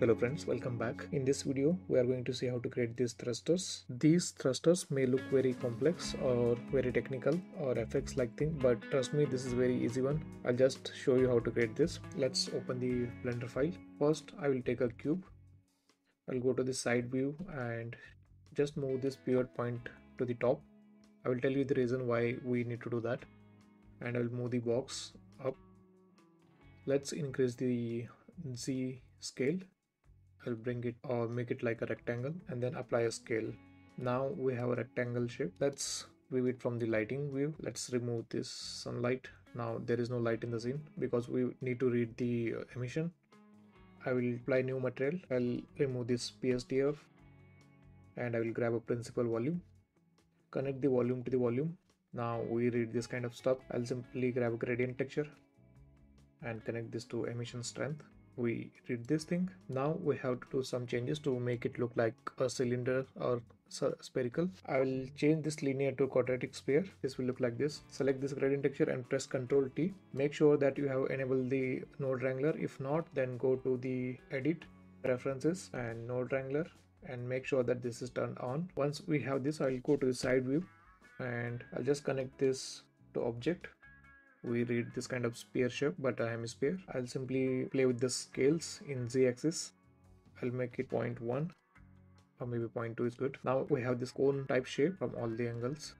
Hello friends, welcome back. In this video, we are going to see how to create these thrusters. These thrusters may look very complex or very technical or FX like thing, but trust me, this is very easy one. I'll just show you how to create this. Let's open the Blender file. First, I will take a cube. I'll go to the side view and just move this pivot point to the top. I will tell you the reason why we need to do that. And I'll move the box up. Let's increase the Z scale I'll bring it or make it like a rectangle and then apply a scale. Now we have a rectangle shape. Let's view it from the lighting view. Let's remove this sunlight. Now there is no light in the scene because we need to read the uh, emission. I will apply new material. I'll remove this BSDF and I will grab a principal volume. Connect the volume to the volume. Now we read this kind of stuff. I'll simply grab a gradient texture and connect this to emission strength we read this thing. Now we have to do some changes to make it look like a cylinder or spherical. I will change this linear to quadratic sphere. This will look like this. Select this gradient texture and press ctrl t. Make sure that you have enabled the node wrangler. If not then go to the edit preferences and node wrangler and make sure that this is turned on. Once we have this i'll go to the side view and i'll just connect this to object we read this kind of sphere shape but I am a sphere. I'll simply play with the scales in z-axis. I'll make it 0.1 or maybe 0.2 is good. Now we have this cone type shape from all the angles.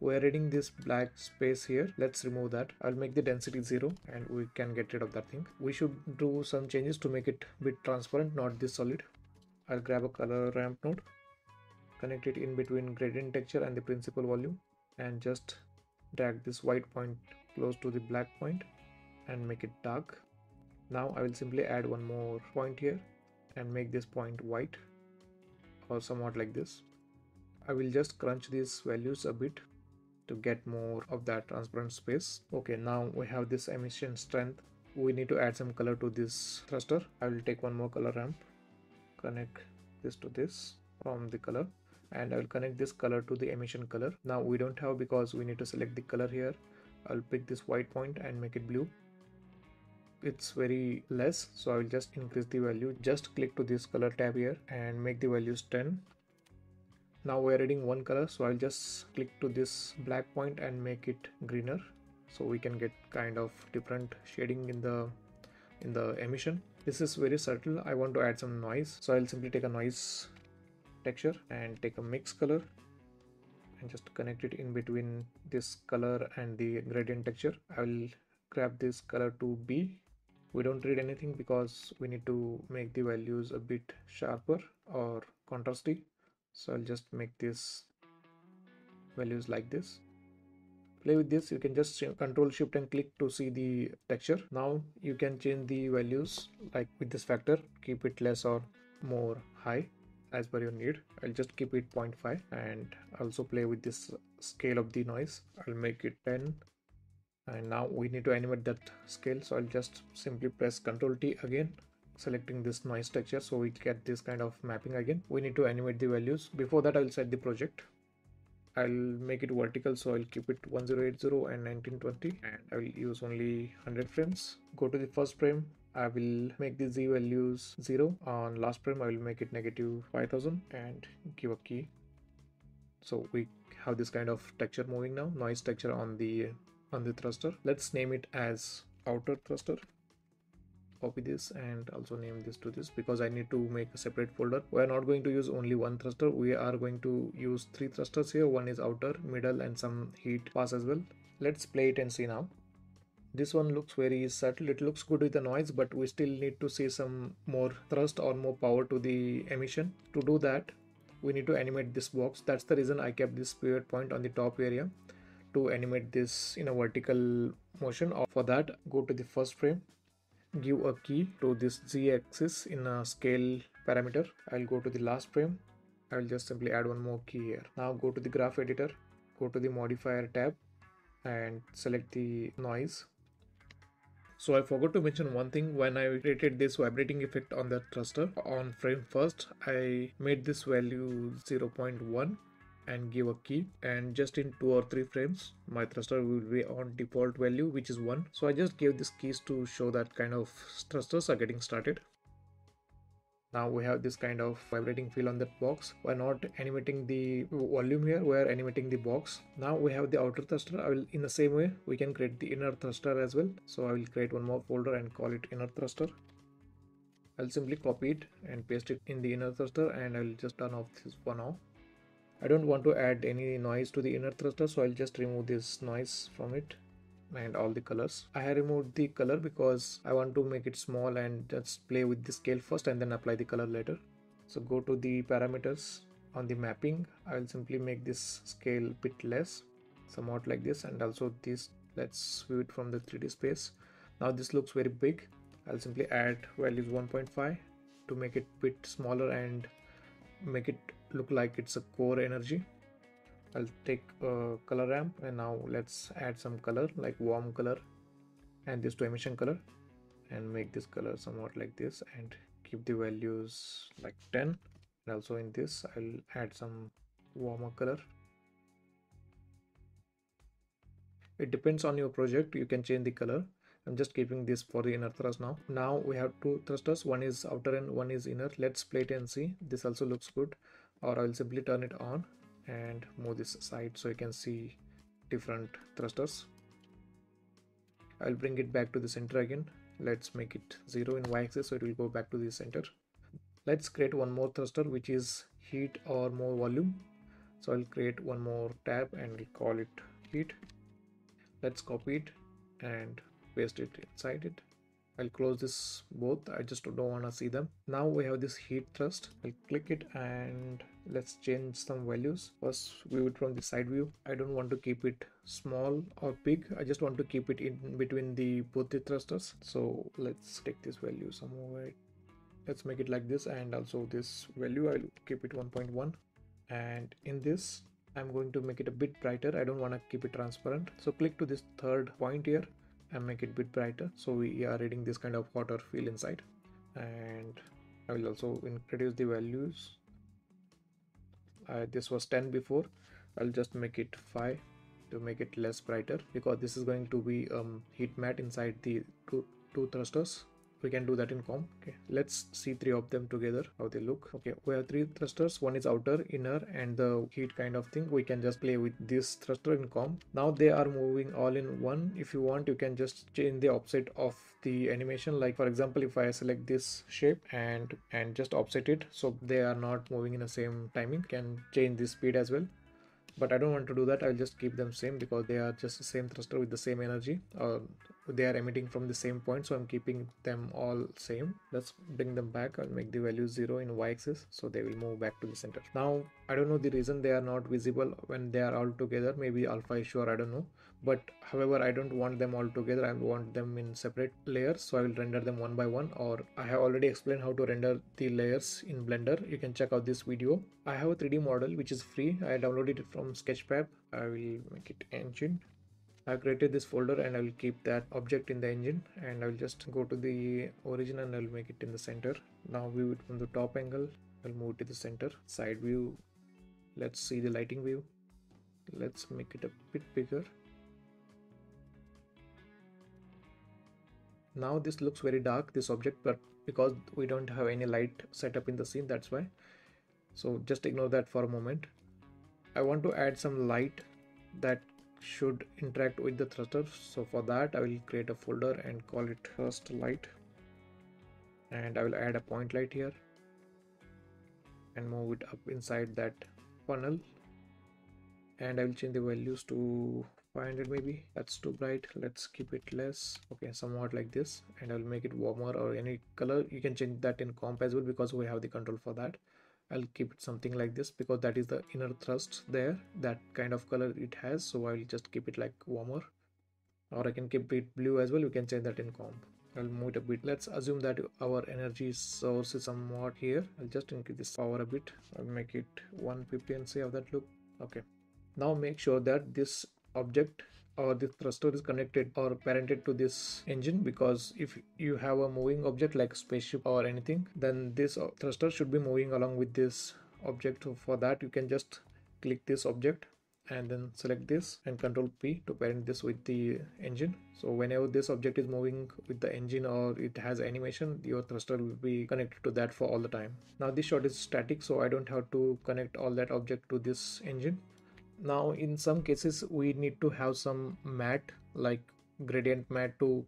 We're reading this black space here. Let's remove that. I'll make the density 0 and we can get rid of that thing. We should do some changes to make it bit transparent, not this solid. I'll grab a color ramp node, connect it in between gradient texture and the principal volume and just drag this white point close to the black point and make it dark. Now I will simply add one more point here and make this point white or somewhat like this. I will just crunch these values a bit to get more of that transparent space. Okay now we have this emission strength. We need to add some color to this thruster. I will take one more color ramp. Connect this to this from the color and I will connect this color to the emission color. Now we don't have because we need to select the color here. I'll pick this white point and make it blue. It's very less so I will just increase the value. Just click to this color tab here and make the values 10. Now we're adding one color so I'll just click to this black point and make it greener so we can get kind of different shading in the in the emission this is very subtle i want to add some noise so i'll simply take a noise texture and take a mix color and just connect it in between this color and the gradient texture. I will grab this color to B. We don't read anything because we need to make the values a bit sharper or contrasty. So I'll just make this values like this. Play with this. You can just control shift and click to see the texture. Now you can change the values like with this factor keep it less or more high as per your need. I'll just keep it 0.5 and also play with this scale of the noise. I'll make it 10 and now we need to animate that scale so i'll just simply press ctrl t again selecting this noise texture so we get this kind of mapping again. We need to animate the values. Before that i'll set the project. I'll make it vertical so I'll keep it 1080 and 1920 and I will use only 100 frames. Go to the first frame, I will make the z values 0 on last frame I will make it negative 5000 and give a key so we have this kind of texture moving now noise texture on the on the thruster let's name it as outer thruster copy this and also name this to this because I need to make a separate folder. We are not going to use only one thruster. We are going to use three thrusters here. One is outer, middle and some heat pass as well. Let's play it and see now this one looks very subtle. It looks good with the noise but we still need to see some more thrust or more power to the emission. To do that we need to animate this box. That's the reason i kept this pivot point on the top area to animate this in a vertical motion. For that go to the first frame. Give a key to this z-axis in a scale parameter. I'll go to the last frame. I will just simply add one more key here. Now go to the graph editor. Go to the modifier tab and select the noise so I forgot to mention one thing. When I created this vibrating effect on the thruster on frame first I made this value 0.1 and give a key. And just in two or three frames my thruster will be on default value which is 1 so I just gave these keys to show that kind of thrusters are getting started now we have this kind of vibrating feel on that box. We're not animating the volume here. We're animating the box. Now we have the outer thruster. I will in the same way we can create the inner thruster as well. So i will create one more folder and call it inner thruster. I'll simply copy it and paste it in the inner thruster and i'll just turn off this for now. I don't want to add any noise to the inner thruster so i'll just remove this noise from it and all the colors. I have removed the color because i want to make it small and just play with the scale first and then apply the color later. So go to the parameters on the mapping. I will simply make this scale bit less somewhat like this and also this let's view it from the 3d space. Now this looks very big. I'll simply add values 1.5 to make it bit smaller and make it look like it's a core energy I'll take a color ramp and now let's add some color like warm color and this to emission color and make this color somewhat like this and keep the values like 10 and also in this I'll add some warmer color. It depends on your project. You can change the color. I'm just keeping this for the inner thrust now. Now we have two thrusters. One is outer and one is inner. Let's play it and see. This also looks good or I'll simply turn it on and move this side so you can see different thrusters. I'll bring it back to the center again. Let's make it 0 in y-axis so it will go back to the center. Let's create one more thruster which is heat or more volume. So I'll create one more tab and call it heat. Let's copy it and paste it inside it. I'll close this both. I just don't want to see them. Now we have this heat thrust. I'll click it and let's change some values. First view it from the side view. I don't want to keep it small or big. I just want to keep it in between the both the thrusters. So let's take this value somewhere. Let's make it like this and also this value I'll keep it 1.1 and in this I'm going to make it a bit brighter. I don't want to keep it transparent. So click to this third point here and make it a bit brighter. So we are reading this kind of hotter feel inside. And I will also introduce the values uh, this was 10 before. I'll just make it 5 to make it less brighter because this is going to be um, heat mat inside the two, two thrusters we can do that in comp. Okay let's see three of them together how they look. Okay we have three thrusters. One is outer inner and the heat kind of thing. We can just play with this thruster in comp. Now they are moving all in one. If you want you can just change the offset of the animation. Like for example if i select this shape and and just offset it so they are not moving in the same timing. Can change the speed as well. But I don't want to do that. I'll just keep them same because they are just the same thruster with the same energy. Uh, they are emitting from the same point so I'm keeping them all same. Let's bring them back. I'll make the value 0 in y-axis so they will move back to the center. Now I don't know the reason they are not visible when they are all together. Maybe alpha issue or I don't know. But however I don't want them all together. I want them in separate layers so I will render them one by one. Or I have already explained how to render the layers in blender. You can check out this video. I have a 3d model which is free. I downloaded it from sketchfab I will make it engine I've created this folder and I will keep that object in the engine and I will just go to the origin and I'll make it in the center. Now view it from the top angle. I'll move to the center. Side view. Let's see the lighting view. Let's make it a bit bigger. Now this looks very dark this object but because we don't have any light set up in the scene that's why. So just ignore that for a moment. I want to add some light that should interact with the thruster. So for that I will create a folder and call it thrust light. And I will add a point light here. And move it up inside that funnel. And I will change the values to 500 maybe. That's too bright. Let's keep it less. Okay somewhat like this. And I'll make it warmer or any color. You can change that in comp as well because we have the control for that I'll keep it something like this because that is the inner thrust there that kind of color it has. So I'll just keep it like warmer. Or I can keep it blue as well. You can change that in comp. I'll move it a bit. Let's assume that our energy source is somewhat here. I'll just increase this power a bit. I'll make it 150 and see how that look. Okay. Now make sure that this object or the thruster is connected or parented to this engine because if you have a moving object like spaceship or anything then this thruster should be moving along with this object so for that you can just click this object and then select this and control P to parent this with the engine. So whenever this object is moving with the engine or it has animation, your thruster will be connected to that for all the time. Now this shot is static, so I don't have to connect all that object to this engine. Now in some cases we need to have some matte like gradient matte to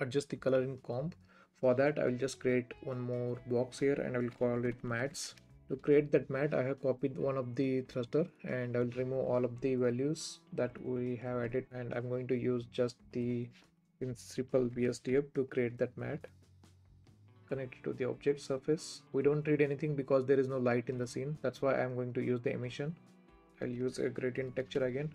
adjust the color in comp. For that I will just create one more box here and I will call it mats. To create that mat I have copied one of the thruster and I will remove all of the values that we have added and I'm going to use just the principal BSDF to create that mat. Connected to the object surface. We don't read anything because there is no light in the scene. That's why I'm going to use the emission I'll use a gradient texture again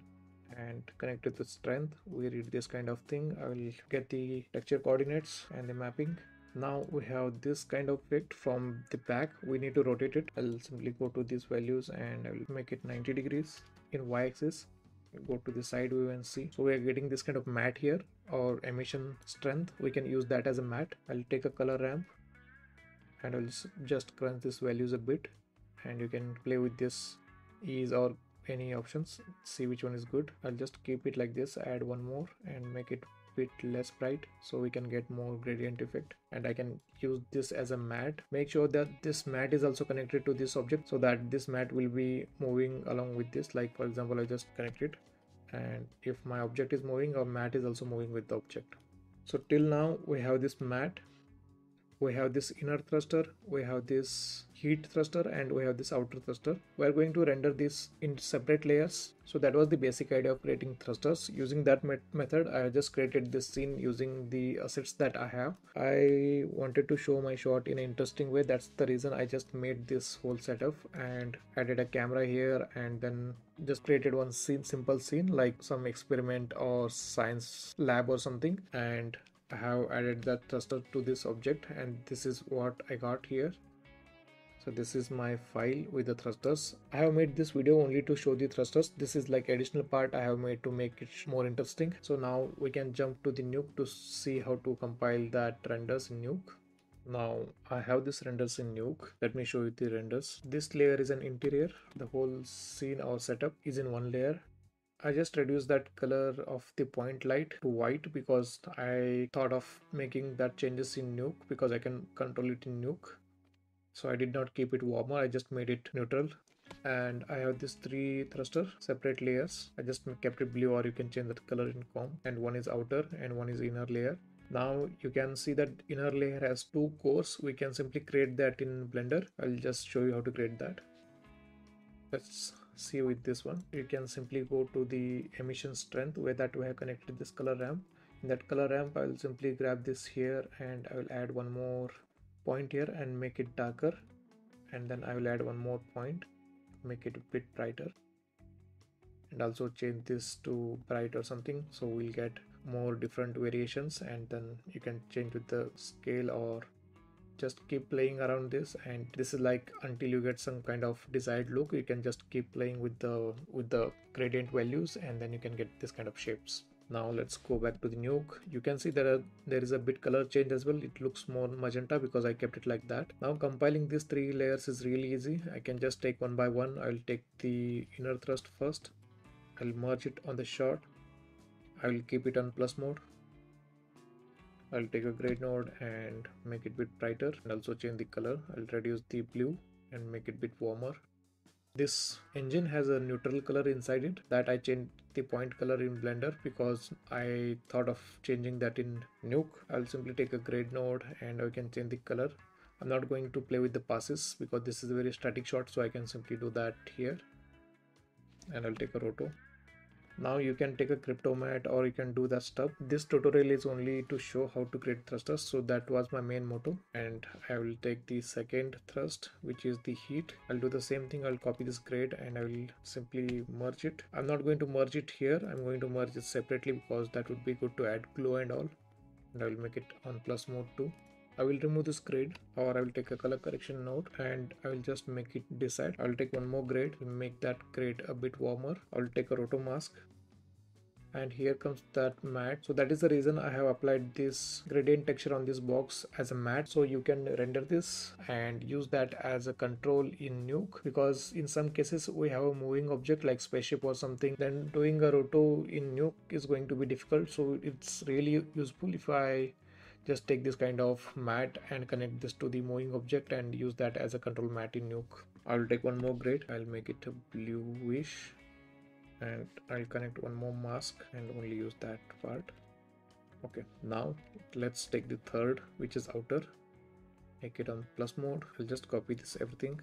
and connect to the strength. We read this kind of thing. I will get the texture coordinates and the mapping. Now we have this kind of effect from the back. We need to rotate it. I'll simply go to these values and i will make it 90 degrees in y-axis. Go to the side view and see. So we are getting this kind of matte here or emission strength. We can use that as a matte i'll take a color ramp and i'll just crunch these values a bit. And you can play with this ease or any options see which one is good. I'll just keep it like this add one more and make it a bit less bright so we can get more gradient effect. And I can use this as a mat. Make sure that this mat is also connected to this object so that this mat will be moving along with this. Like for example I just connect it. And if my object is moving our mat is also moving with the object. So till now we have this matte we have this inner thruster we have this heat thruster and we have this outer thruster. We are going to render this in separate layers. So that was the basic idea of creating thrusters. Using that met method i just created this scene using the assets that i have. I wanted to show my shot in an interesting way. That's the reason i just made this whole setup and added a camera here and then just created one scene simple scene like some experiment or science lab or something. And have added that thruster to this object and this is what I got here. So this is my file with the thrusters. I have made this video only to show the thrusters. This is like additional part I have made to make it more interesting. So now we can jump to the nuke to see how to compile that renders in nuke. Now I have this renders in nuke. Let me show you the renders. This layer is an interior. The whole scene or setup is in one layer I just reduced that color of the point light to white because I thought of making that changes in Nuke because I can control it in Nuke. So I did not keep it warmer, I just made it neutral. And I have these three thruster separate layers. I just kept it blue or you can change that color in comp and one is outer and one is inner layer. Now you can see that inner layer has two cores. We can simply create that in Blender. I'll just show you how to create that. Let's see with this one. You can simply go to the emission strength where that we have connected this color ramp. In that color ramp I will simply grab this here and I will add one more point here and make it darker. And then I will add one more point make it a bit brighter. And also change this to bright or something so we'll get more different variations. And then you can change with the scale or just keep playing around this and this is like until you get some kind of desired look you can just keep playing with the with the gradient values and then you can get this kind of shapes. Now let's go back to the nuke. You can see there are there is a bit color change as well. It looks more magenta because i kept it like that. Now compiling these three layers is really easy. I can just take one by one. I'll take the inner thrust first. I'll merge it on the shot. I will keep it on plus mode I'll take a grade node and make it a bit brighter and also change the color. I'll reduce the blue and make it a bit warmer. This engine has a neutral color inside it that I changed the point color in Blender because I thought of changing that in Nuke. I'll simply take a grade node and I can change the color. I'm not going to play with the passes because this is a very static shot so I can simply do that here and I'll take a roto now you can take a crypto matte or you can do that stuff. This tutorial is only to show how to create thrusters so that was my main motto. And i will take the second thrust which is the heat. I'll do the same thing. I'll copy this grade and i will simply merge it. I'm not going to merge it here. I'm going to merge it separately because that would be good to add glow and all. And i will make it on plus mode too I will remove this grade or I will take a color correction node and I will just make it decide. I will take one more grade make that grade a bit warmer. I will take a roto mask. And here comes that matte so that is the reason i have applied this gradient texture on this box as a matte so you can render this and use that as a control in nuke because in some cases we have a moving object like spaceship or something. Then doing a roto in nuke is going to be difficult. So it's really useful if i just take this kind of mat and connect this to the moving object and use that as a control matte in nuke. I'll take one more grade i'll make it a bluish. And i'll connect one more mask and only use that part. Okay now let's take the third which is outer. Make it on plus mode. I'll just copy this everything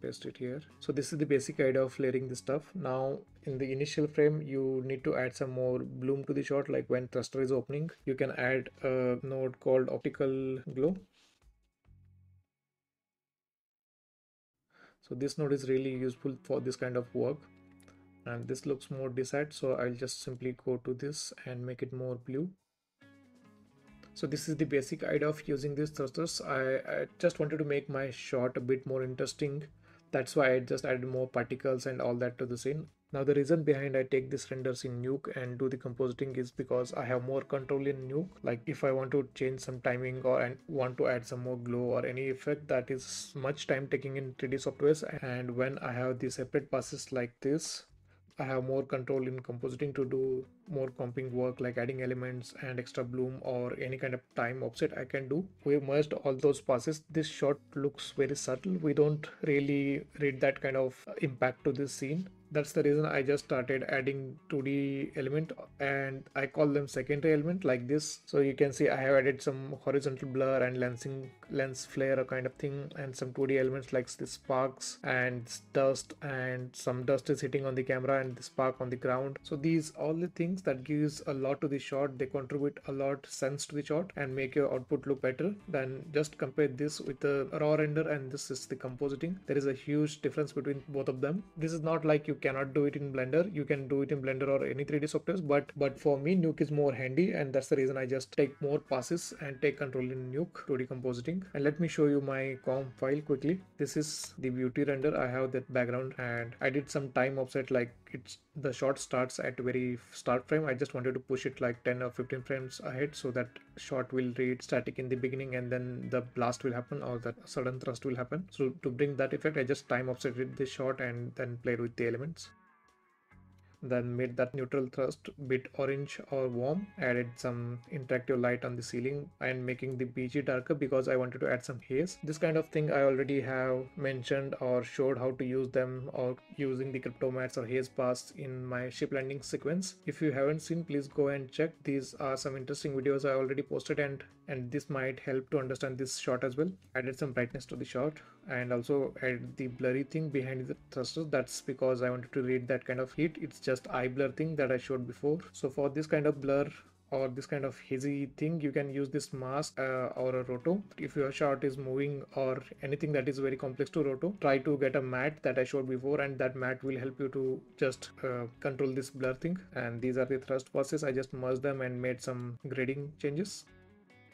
paste it here. So this is the basic idea of layering the stuff. Now in the initial frame you need to add some more bloom to the shot like when thruster is opening. You can add a node called optical glow. So this node is really useful for this kind of work. And this looks more desired so i'll just simply go to this and make it more blue so this is the basic idea of using these thrusters. I, I, just wanted to make my shot a bit more interesting. That's why I just added more particles and all that to the scene. Now the reason behind I take these renders in Nuke and do the compositing is because I have more control in Nuke. Like if I want to change some timing or want to add some more glow or any effect that is much time taking in 3D softwares. And when I have the separate passes like this I have more control in compositing to do more comping work like adding elements and extra bloom or any kind of time offset I can do. We merged all those passes. This shot looks very subtle. We don't really read that kind of impact to this scene that's the reason I just started adding 2D element and I call them secondary element like this. So you can see I have added some horizontal blur and lensing lens flare kind of thing and some 2D elements like the sparks and dust and some dust is hitting on the camera and the spark on the ground. So these all the things that gives a lot to the shot. They contribute a lot sense to the shot and make your output look better than just compare this with the raw render and this is the compositing. There is a huge difference between both of them. This is not like you cannot do it in blender. You can do it in blender or any 3d softwares but but for me nuke is more handy and that's the reason i just take more passes and take control in nuke 2d compositing. And let me show you my comp file quickly. This is the beauty render. I have that background and i did some time offset like it's the shot starts at very start frame. I just wanted to push it like 10 or 15 frames ahead so that shot will read static in the beginning and then the blast will happen or that sudden thrust will happen. So to bring that effect i just time offset this shot and then played with the elements then made that neutral thrust bit orange or warm added some interactive light on the ceiling and making the bg darker because i wanted to add some haze. This kind of thing i already have mentioned or showed how to use them or using the cryptomats or haze paths in my ship landing sequence. If you haven't seen please go and check. These are some interesting videos i already posted and and this might help to understand this shot as well. Added some brightness to the shot and also add the blurry thing behind the thrusters. That's because i wanted to read that kind of heat. It's just eye blur thing that i showed before. So for this kind of blur or this kind of hazy thing you can use this mask uh, or a roto. If your shot is moving or anything that is very complex to roto try to get a mat that i showed before and that mat will help you to just uh, control this blur thing. And these are the thrust passes. I just merged them and made some grading changes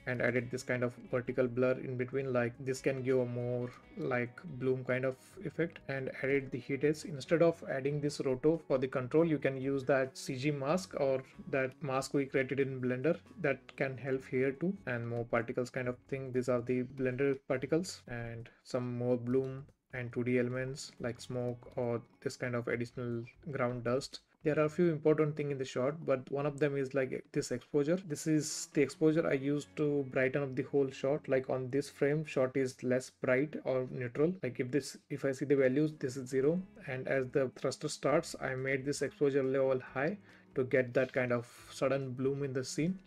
and added this kind of vertical blur in between like this can give a more like bloom kind of effect and added the heat edge instead of adding this roto for the control you can use that cg mask or that mask we created in blender that can help here too. And more particles kind of thing. These are the blender particles and some more bloom and 2d elements like smoke or this kind of additional ground dust there are a few important thing in the shot but one of them is like this exposure. This is the exposure i used to brighten up the whole shot. Like on this frame shot is less bright or neutral. Like if this if i see the values this is zero. And as the thruster starts i made this exposure level high to get that kind of sudden bloom in the scene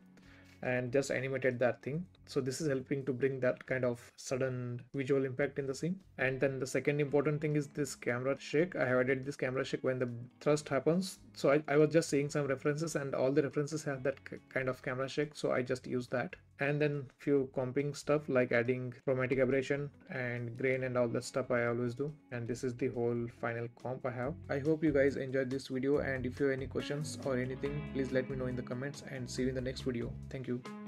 and just animated that thing. So this is helping to bring that kind of sudden visual impact in the scene. And then the second important thing is this camera shake. I have added this camera shake when the thrust happens. So i, I was just seeing some references and all the references have that kind of camera shake. So i just use that and then few comping stuff like adding chromatic aberration and grain and all that stuff i always do. And this is the whole final comp i have. I hope you guys enjoyed this video and if you have any questions or anything please let me know in the comments and see you in the next video. Thank you